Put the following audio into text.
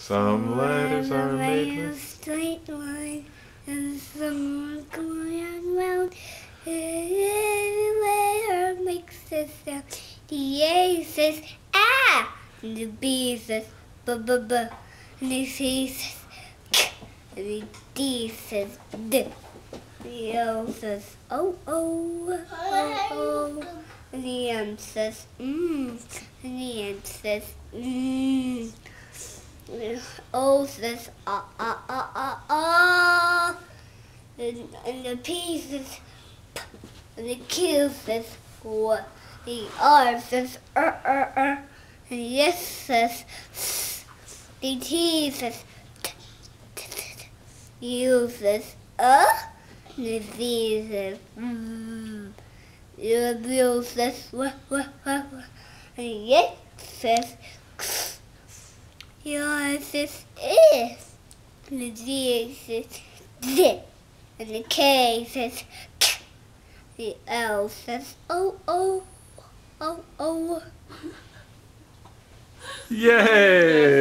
Some letters are made with. straight line, and some are going round. Everywhere makes a sound. The A says ah, and the B says b b b, and the C says k, and the D says d. The O says oh oh oh oh, and the M says mmm, and the N says mmm. O says ah ah ah ah ah, and, the P says p, and the Q says what, the R says er er er, and the S says s, the T says t, t, t, t, U says uh, and the Z says mm, the W says wah wah wah wah, and the X says x. Yours is is. And the Z says Z. And the K says K. The L says O O O O. Yay!